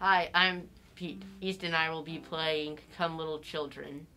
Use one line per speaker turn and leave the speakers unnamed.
Hi, I'm Pete. East and I will be playing Come Little Children.